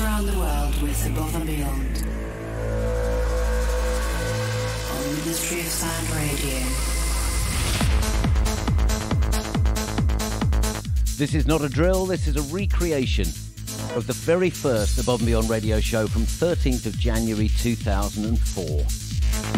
Around the world with Above and Beyond. On Ministry of Sound Radio. This is not a drill, this is a recreation of the very first Above and Beyond radio show from 13th of January 2004.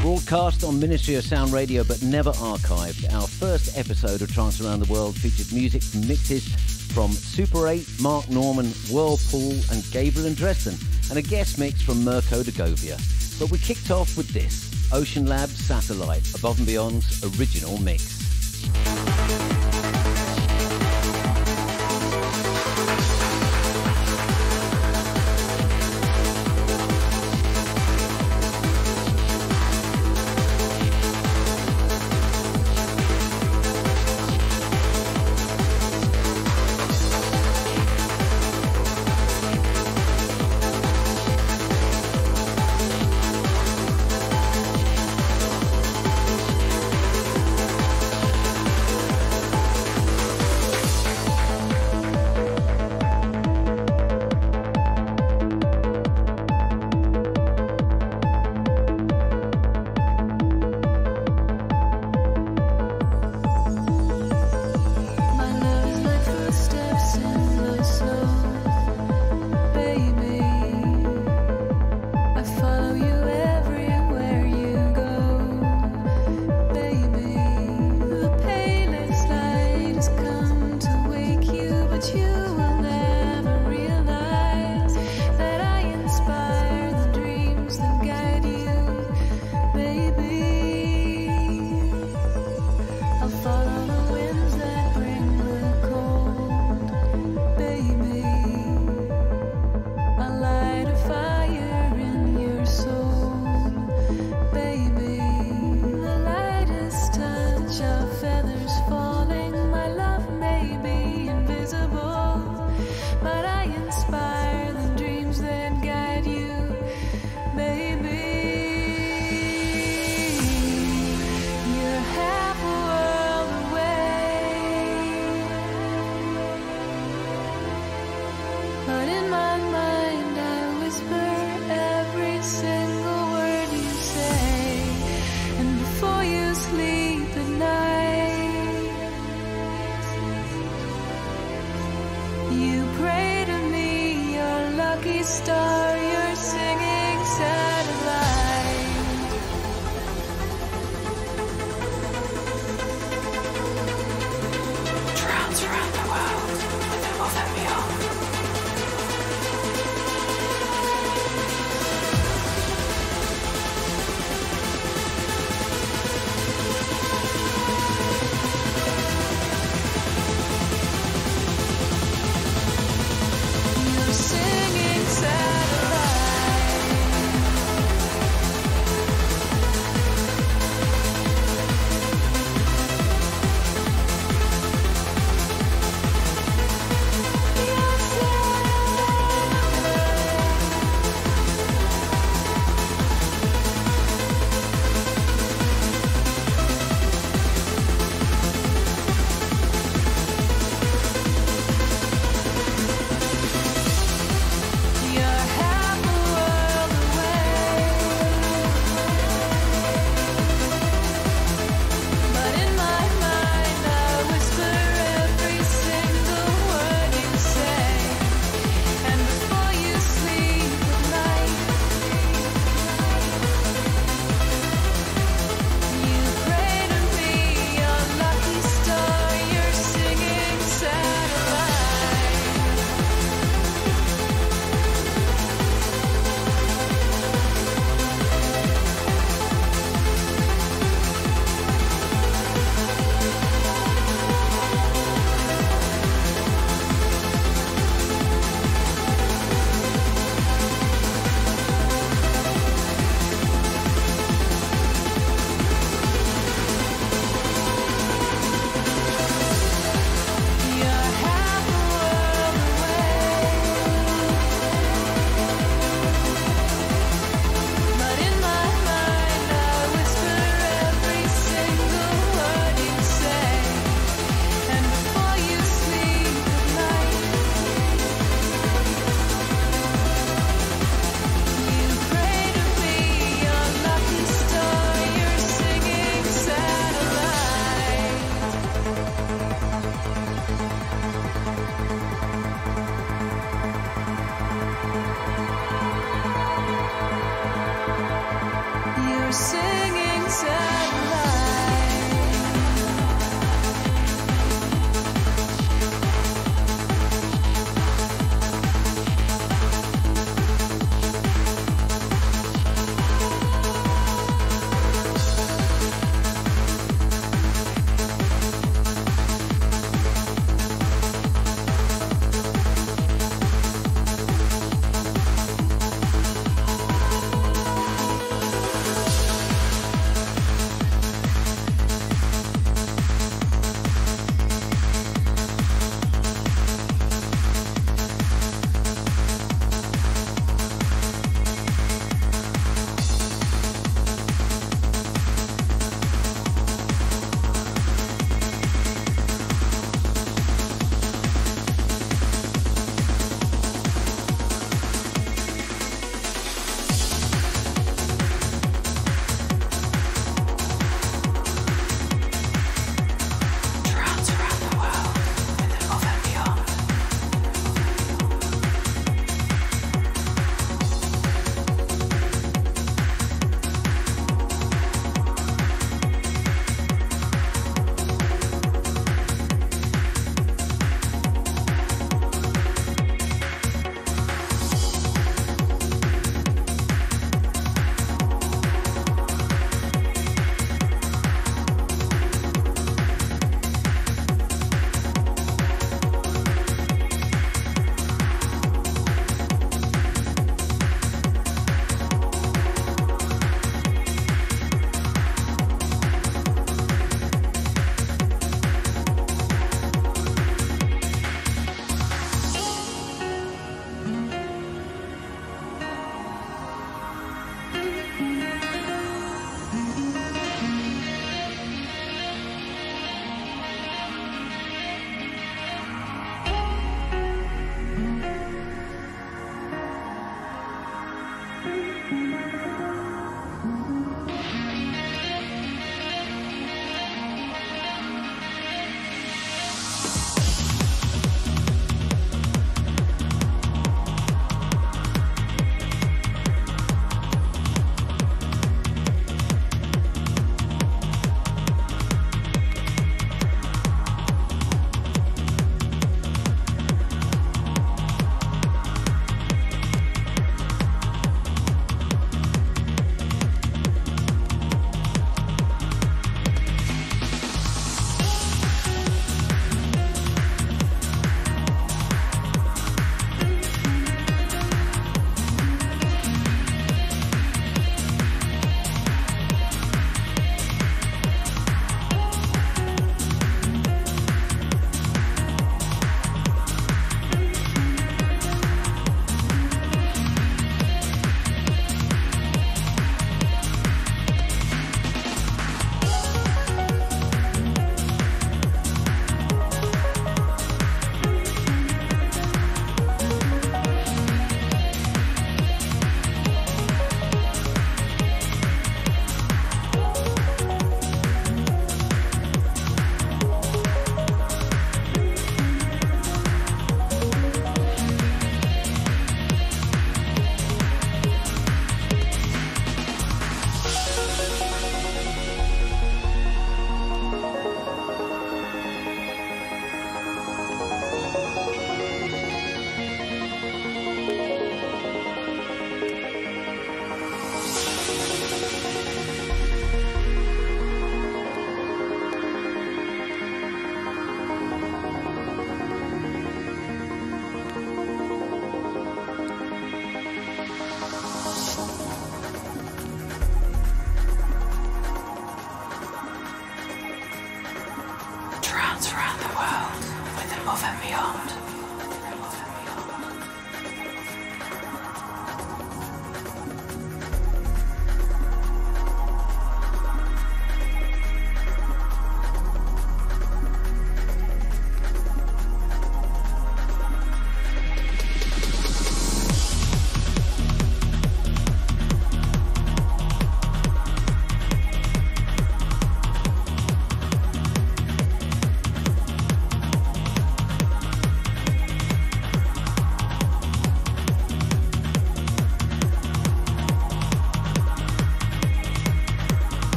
Broadcast on Ministry of Sound Radio but never archived, our first episode of Trance Around the World featured music mixes from Super 8, Mark Norman, Whirlpool, and Gabriel and Dresden, and a guest mix from Mirco de Govia. But we kicked off with this OceanLab Satellite, Above and Beyond's original mix.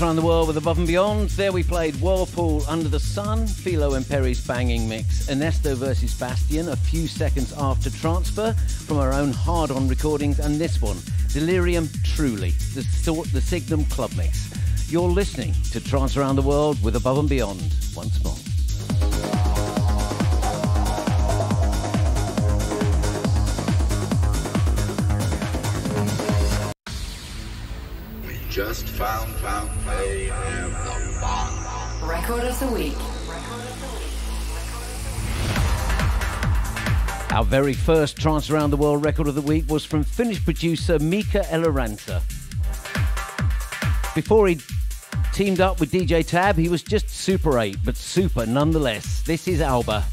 Around the world with Above and Beyond. There we played Whirlpool Under the Sun, Filo and Peri's banging mix, Ernesto versus Bastian, a few seconds after Trancefer from our own hard on recordings, and this one, Delerium Truly, the, the Signum Club mix. You're listening to Trance Around the World with Above and Beyond very first Trance Around the World record of the week was from Finnish producer Mika Eloranta. Before he teamed up with DJ Tab, he was just Super 8, but super nonetheless. This is Alba.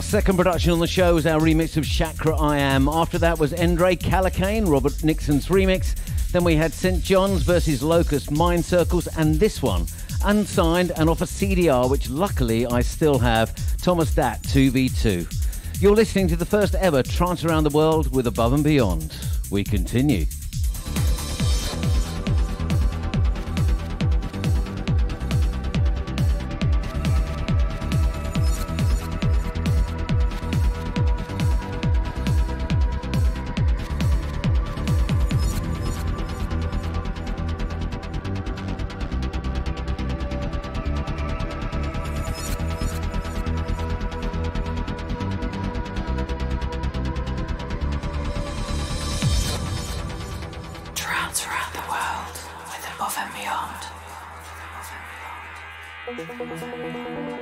Our second production on the show was our remix of Chakra I Am. After that was Endre Kallocain, Robert Nickson's remix. Then we had St. John's versus Locust Mind Circles, and this one, unsigned and off a CDR, which luckily I still have, Thomas Datt 2v2. You're listening to the first ever Trance Around the World with Above and Beyond. We continue. ハハハハ!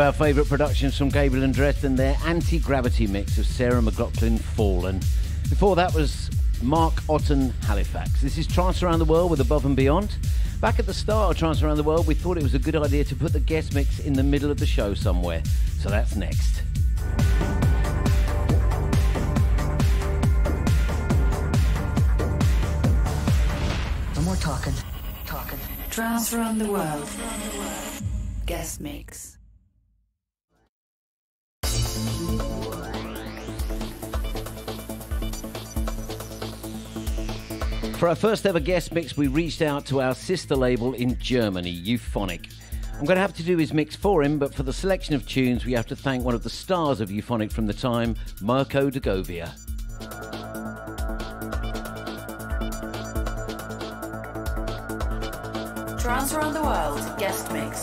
Of our favourite productions from Gabriel and Dresden, their anti gravity mix of Sarah McLachlan Fallen. Before that was Mark Otten Halifax. This is Trance Around the World with Above and Beyond. Back at the start of Trance Around the World, we thought it was a good idea to put the guest mix in the middle of the show somewhere. So that's next. No more talking. Talking. Trance around the world. Guest mix. For our first ever guest mix, we reached out to our sister label in Germany, Euphonic. I'm going to have to do his mix for him, but for the selection of tunes, we have to thank one of the stars of Euphonic from the time, Mirco de Govia. Trance around the world. Guest mix.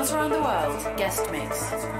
Around the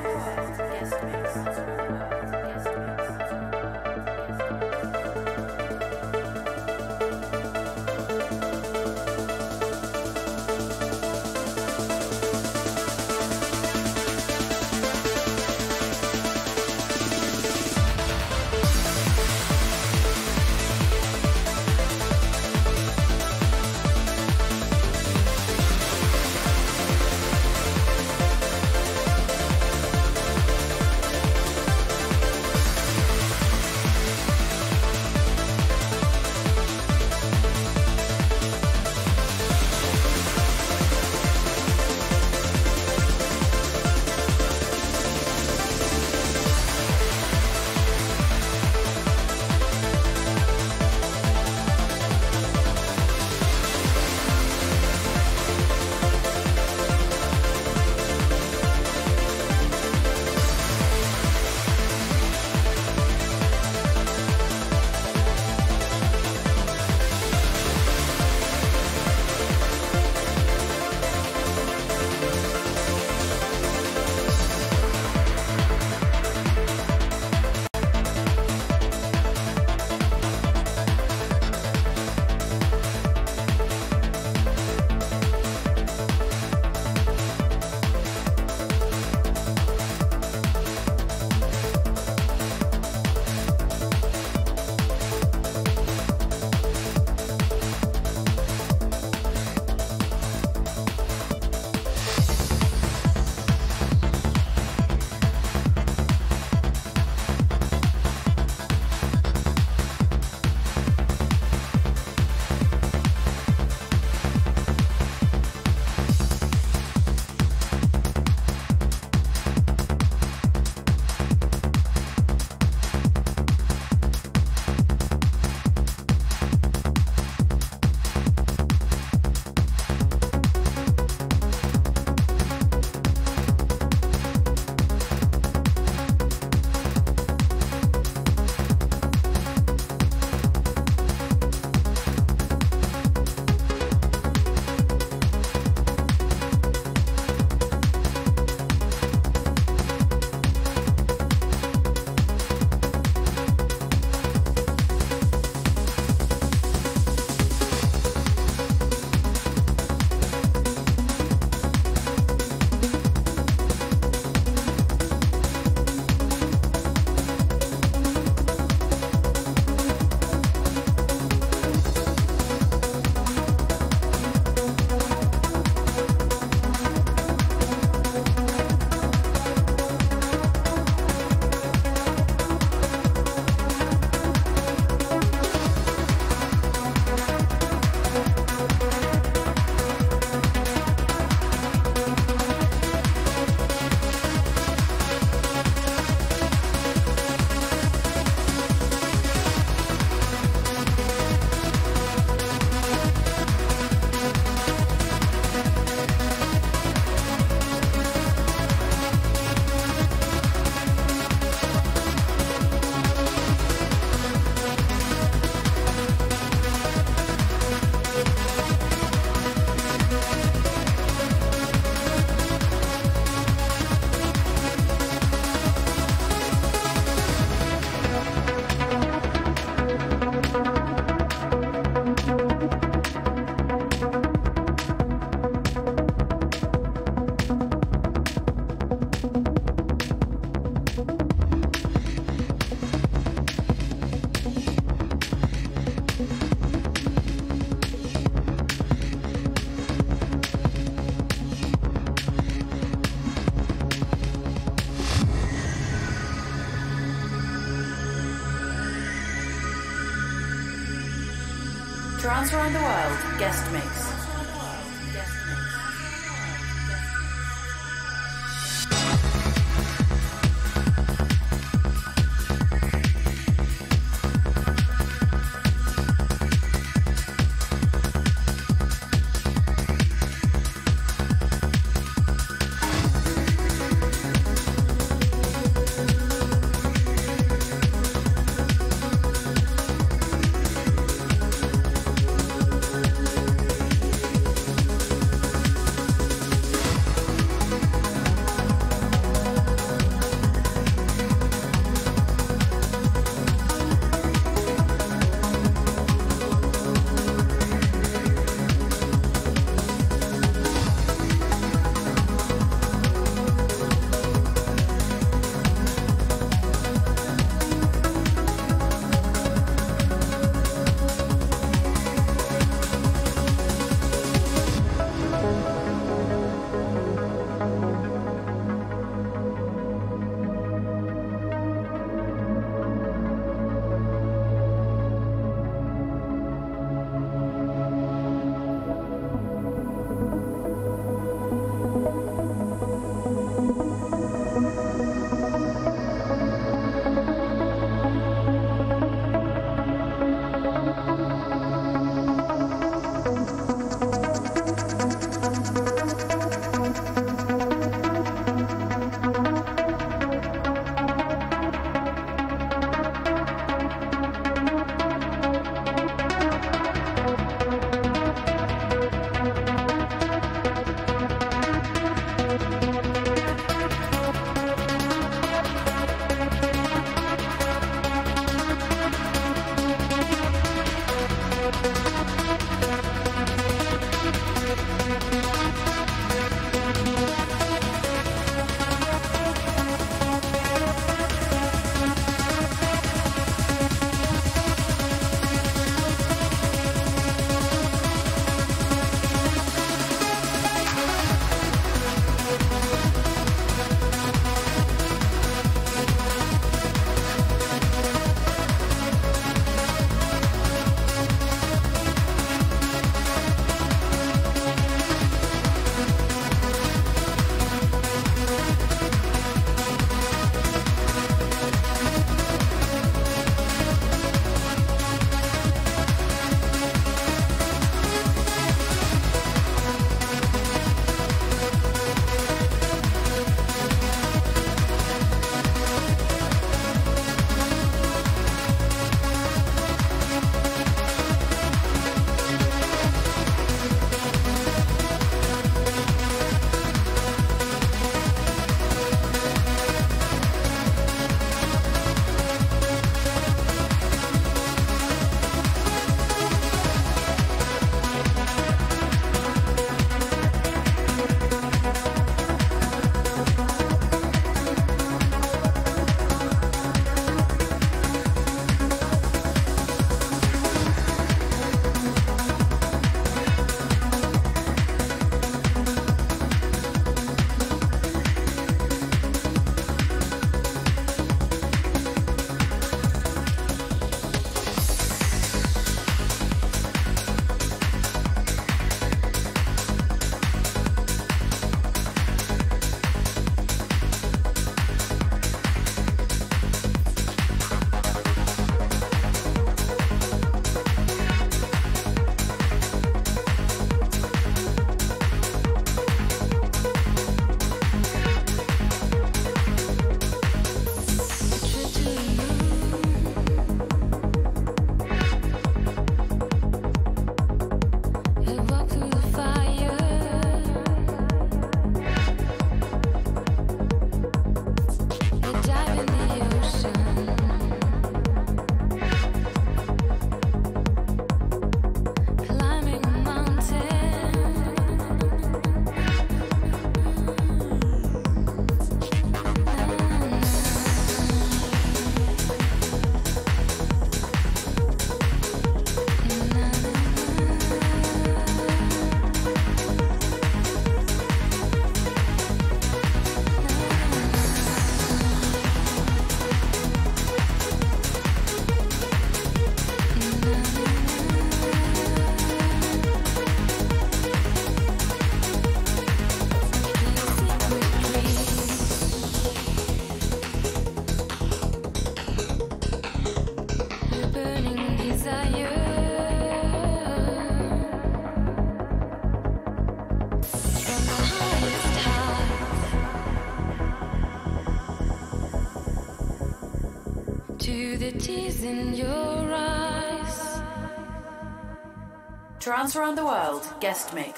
Trance Around the World guest mix.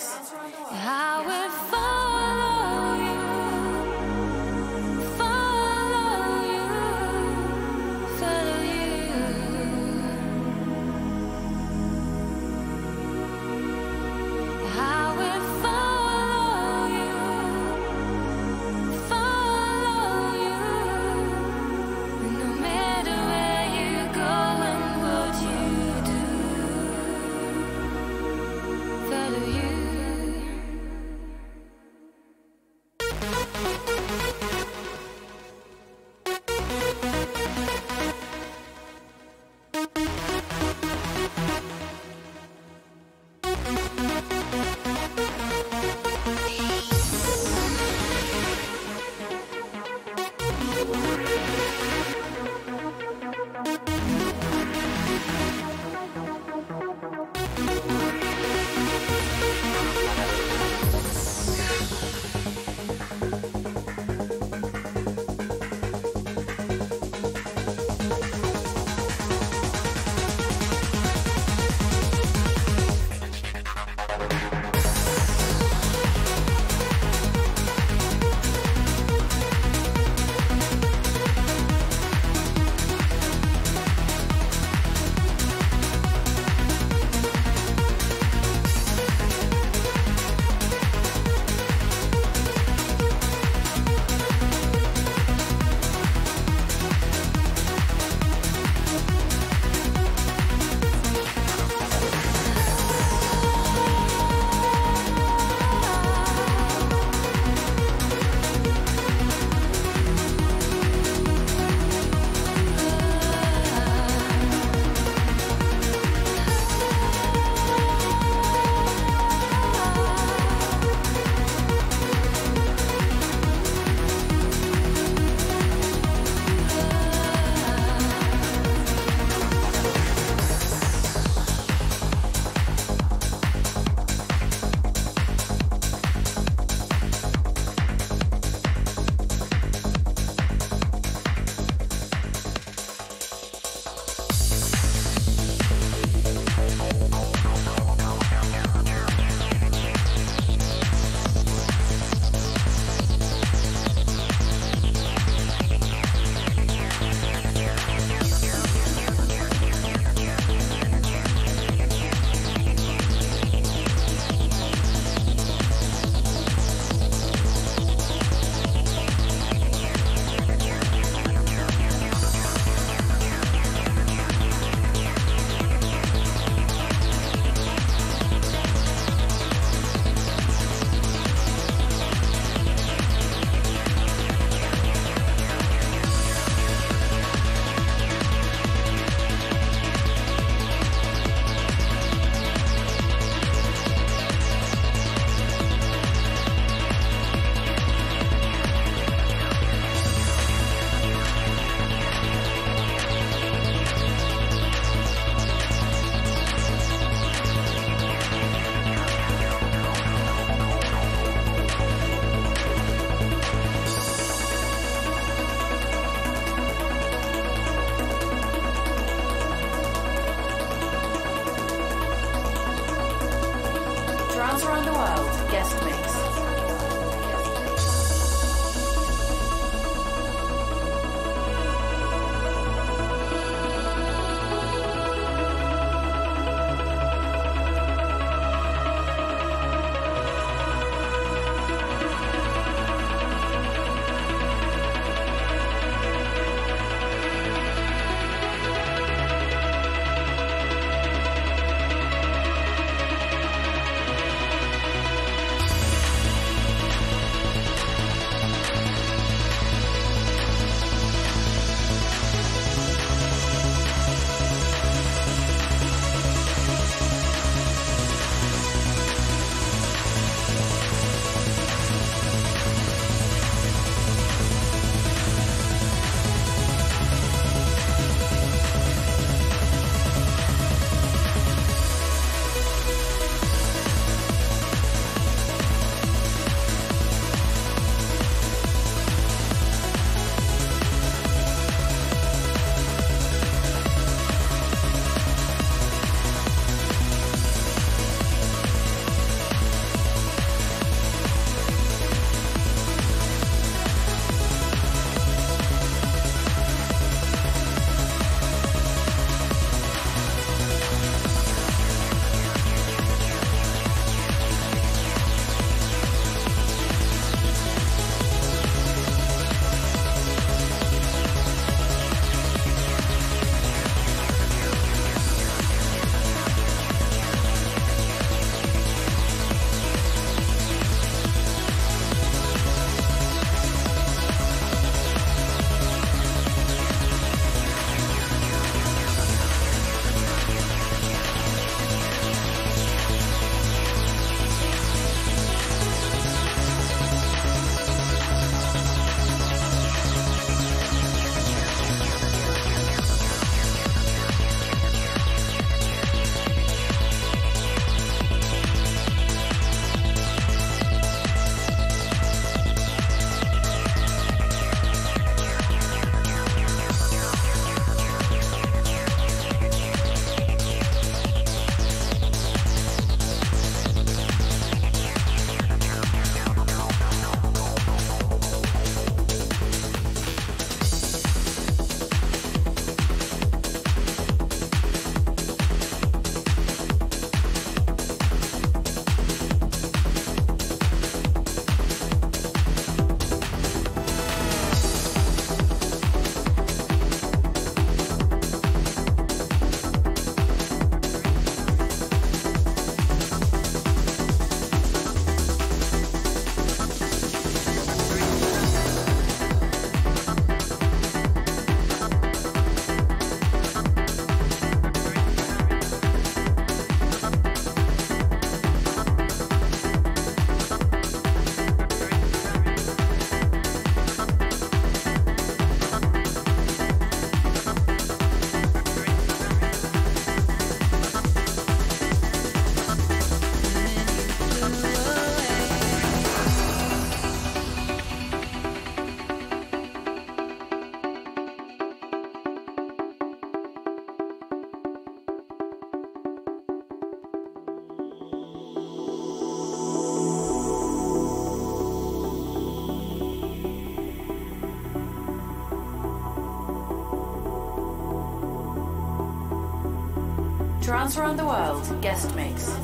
Around the World guest mix.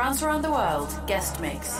Trance Around the World guest mix.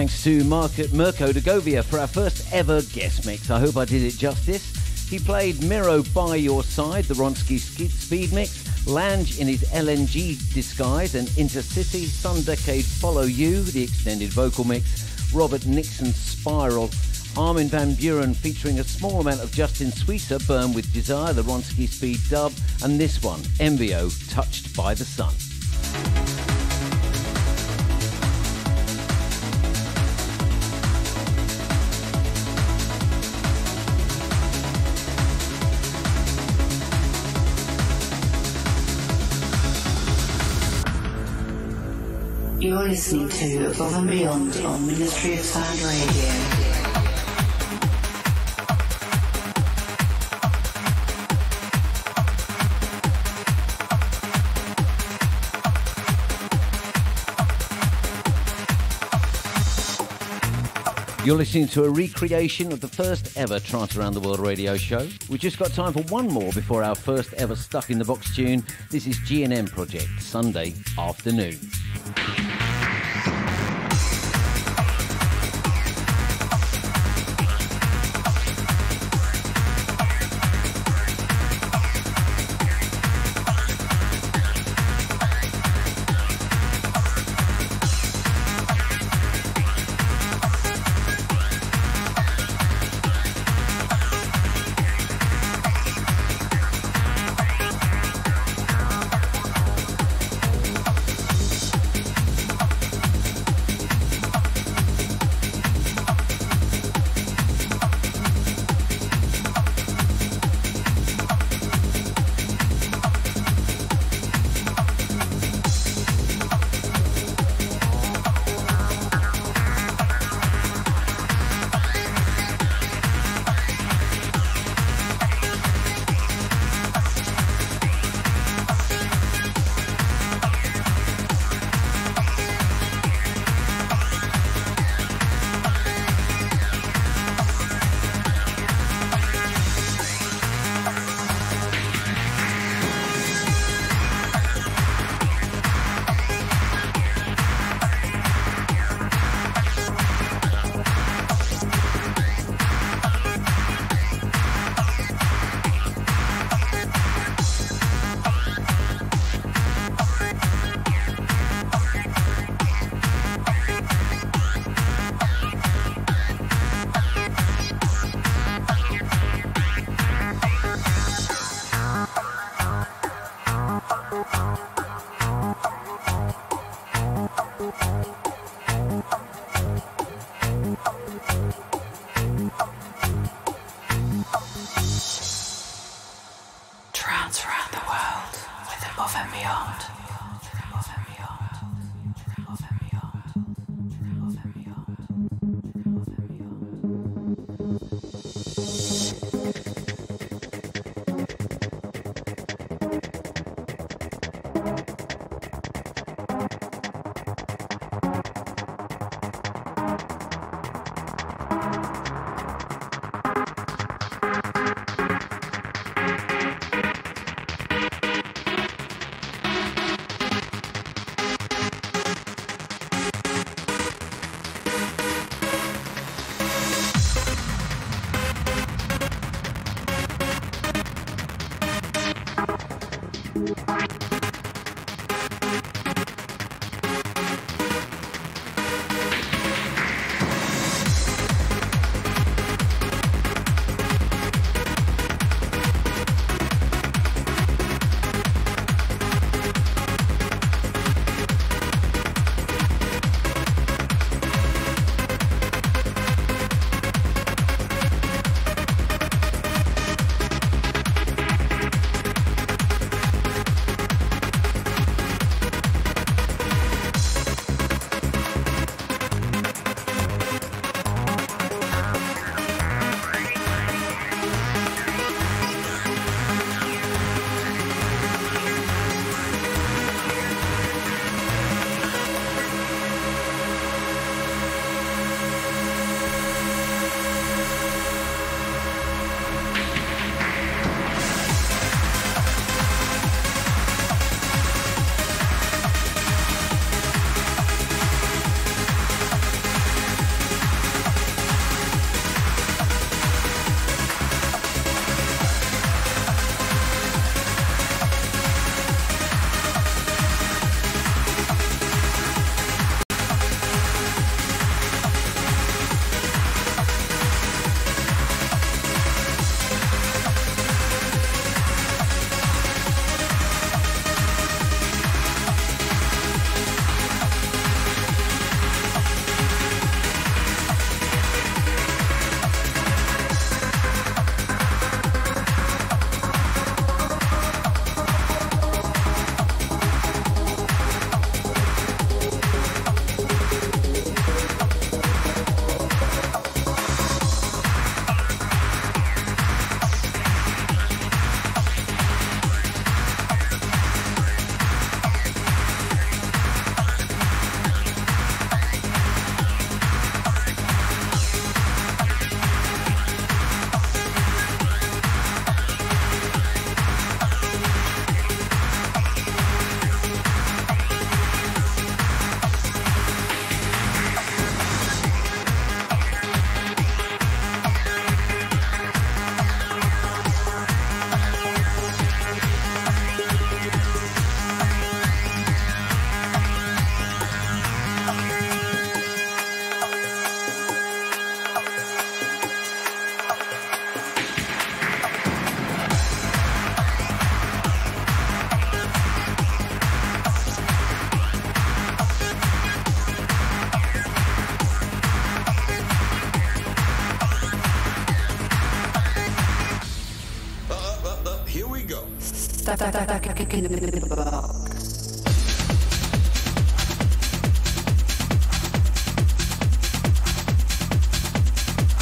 Thanks to Mark Mirco de Govia for our first ever guest mix. I hope I did it justice. He played Miro by your side, the Ronski speed mix, Lange in his LNG disguise, and Intercity, Sun Decade Follow You, the extended vocal mix, Robert Nickson Spiral, Armin van Buuren featuring a small amount of Justin Suissa, Burn with Desire, the Ronski Speed dub, and this one, Envio, Touched by the Sun. You're listening to Above and Beyond on Ministry of Sound Radio. You're listening to a recreation of the first ever Trance Around the World radio show. We've just got time for one more before our first ever Stuck in the Box tune. This is G&M Project, Sunday afternoon.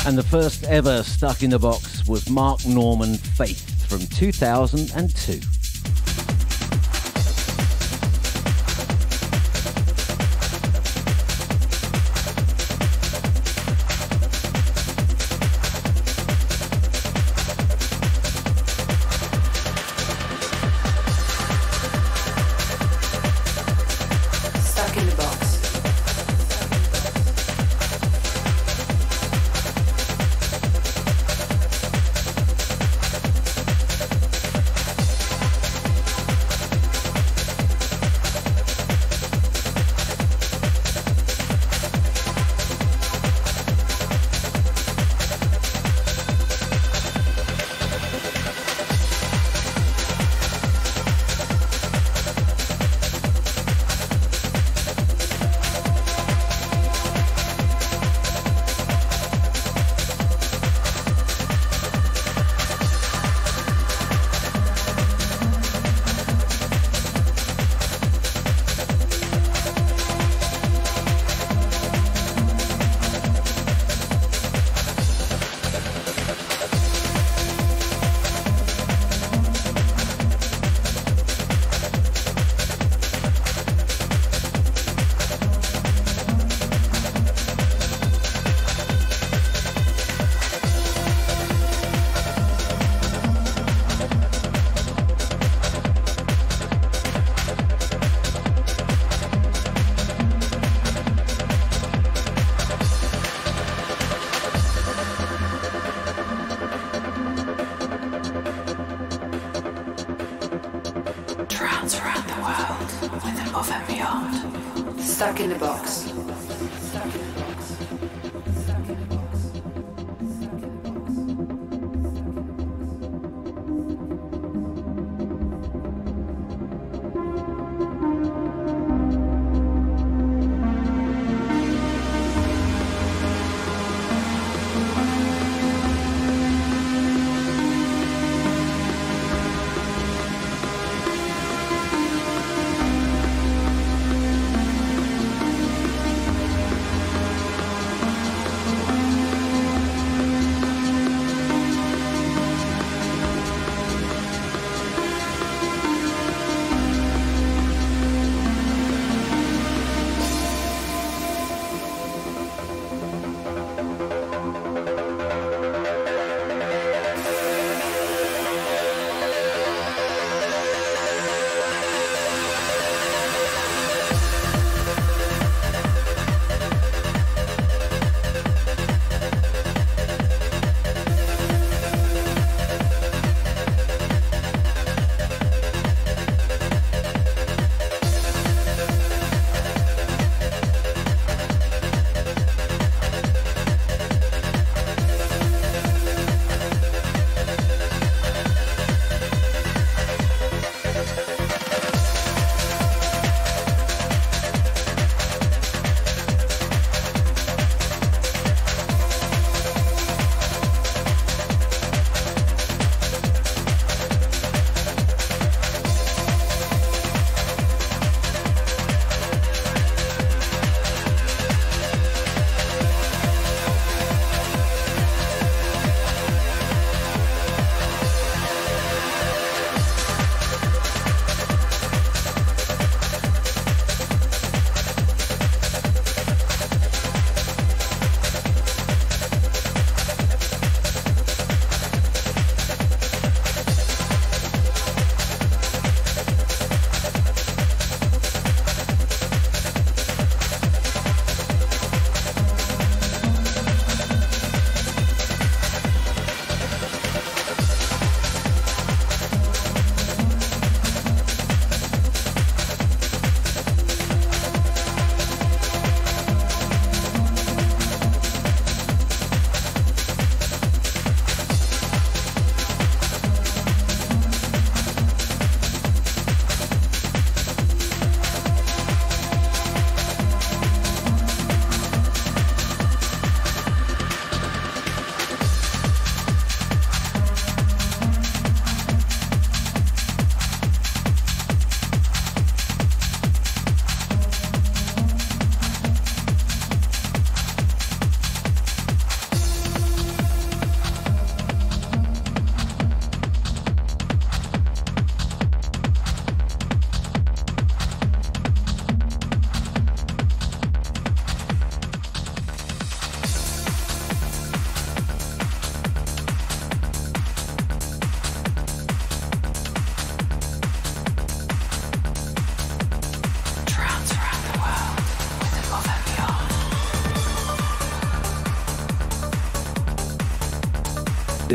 And the first ever Stuck in the Box was Mark Norman Faith from 2002.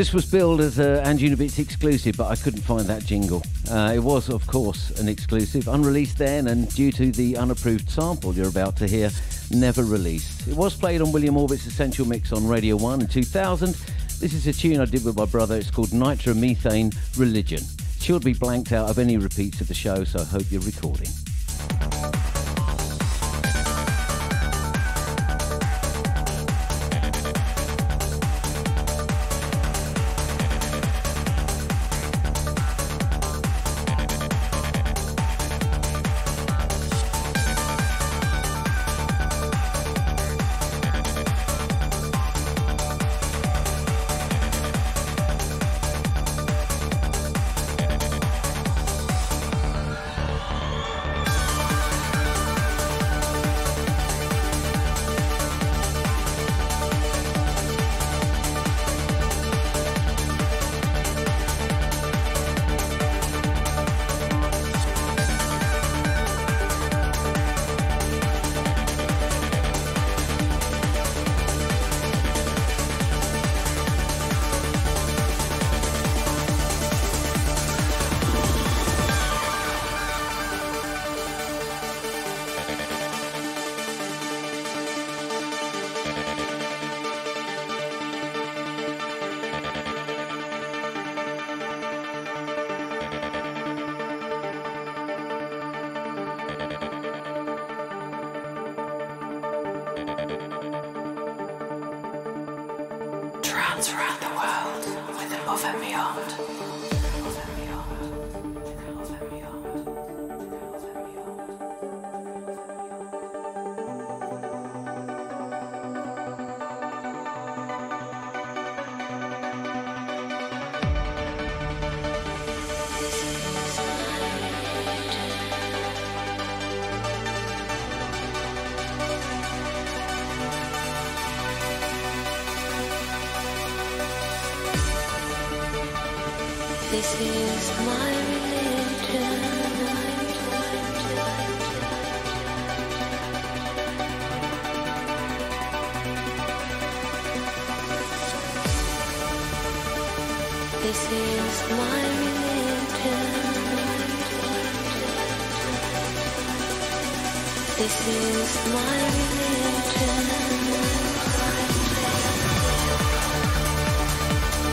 This was billed as a Anjuna exclusive, but I couldn't find that jingle. Uh, it was, of course, an exclusive, unreleased then, and due to the unapproved sample you're about to hear, never released. It was played on William Orbit's Essential Mix on Radio 1 in 2000. This is a tune I did with my brother. It's called Nitromethane Religion. She'll be blanked out of any repeats of the show, so I hope you're recording.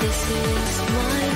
This is my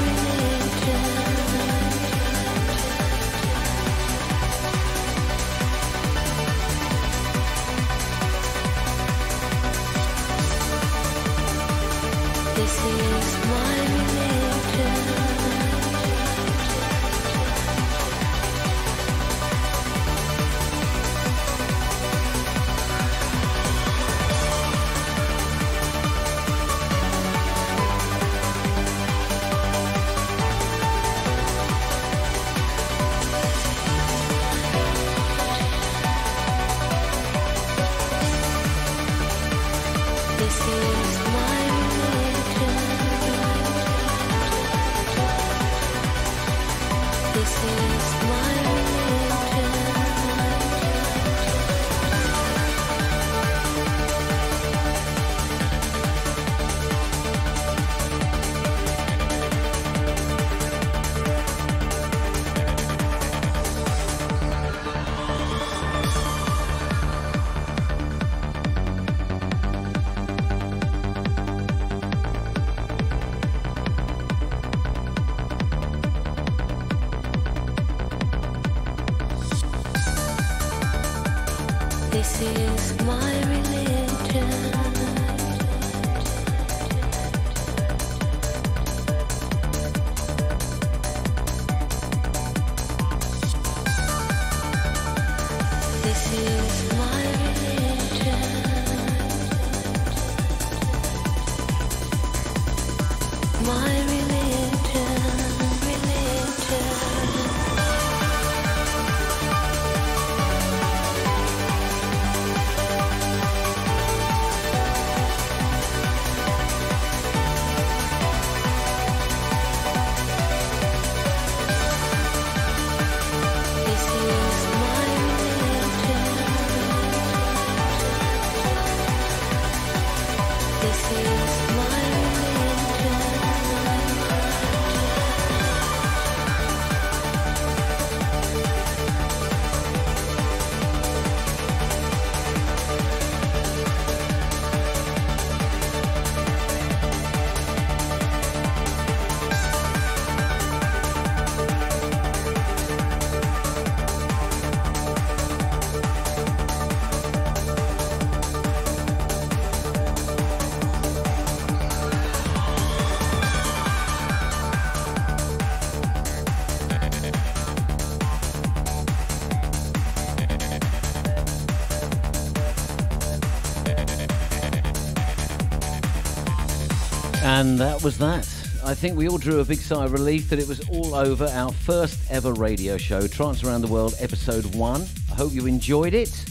And that was that. I think we all drew a big sigh of relief that it was all over our first ever radio show, Trance Around the World, episode one. I hope you enjoyed it.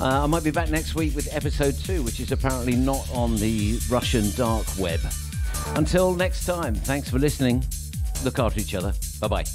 Uh, I might be back next week with episode two, which is apparently not on the Russian dark web. Until next time, thanks for listening. Look after each other. Bye bye.